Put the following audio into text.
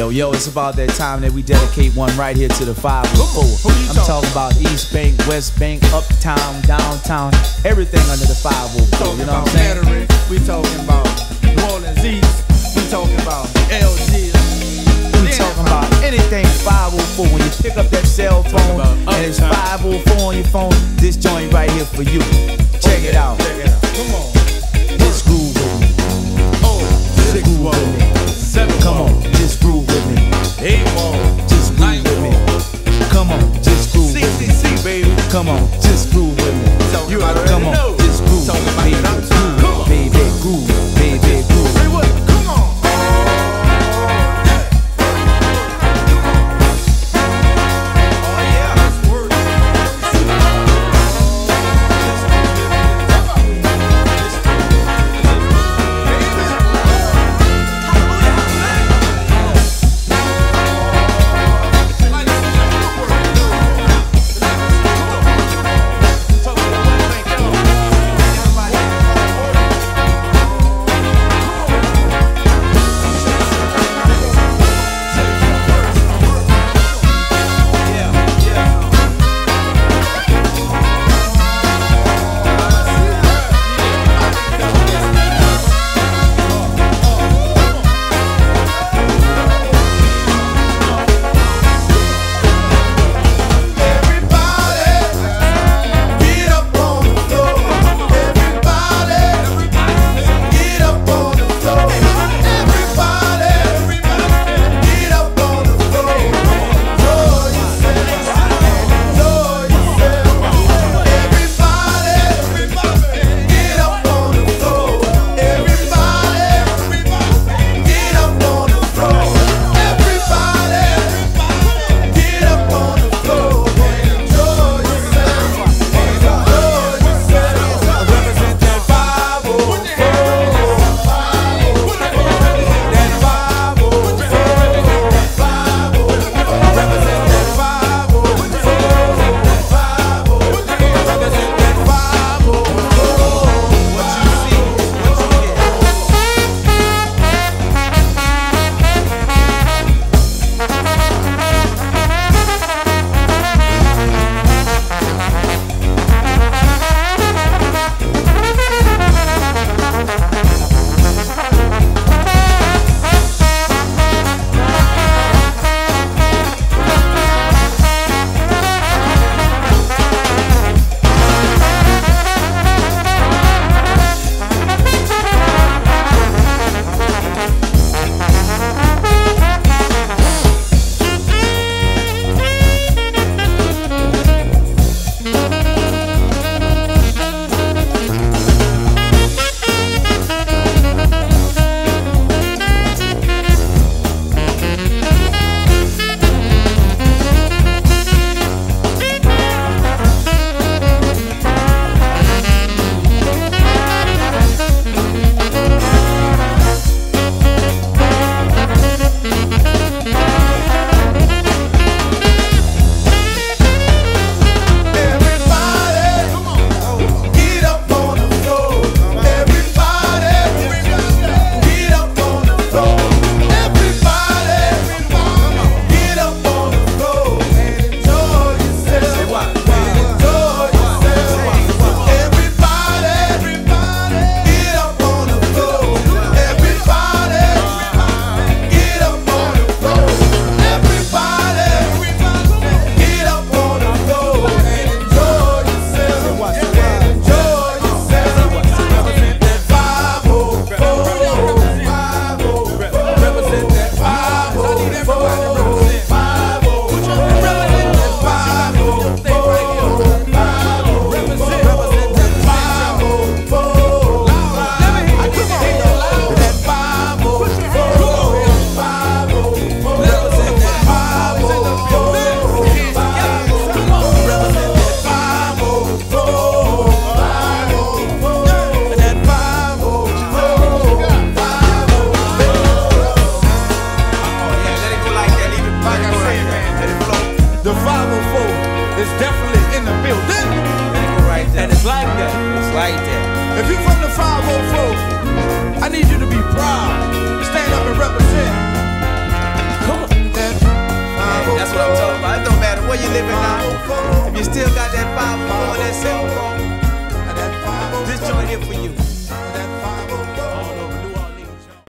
Yo, yo, it's about that time that we dedicate one right here to the 504. I'm talking about East Bank, West Bank, Uptown, Downtown, everything under the 504. You know what I'm saying? Metairie, we talking about New Orleans East, we talking about LG. We talking about anything 504. When you pick up that cell phone and it's 504 on your phone, this joint right here for you. Check it out. Check it out. Come on. Just groove. Oh, six one, right there. If you're from the 504, I need you to be proud. Stand up and represent. Come on. Oh That's what I'm talking about. It don't matter where you're living now. If you still got that 504.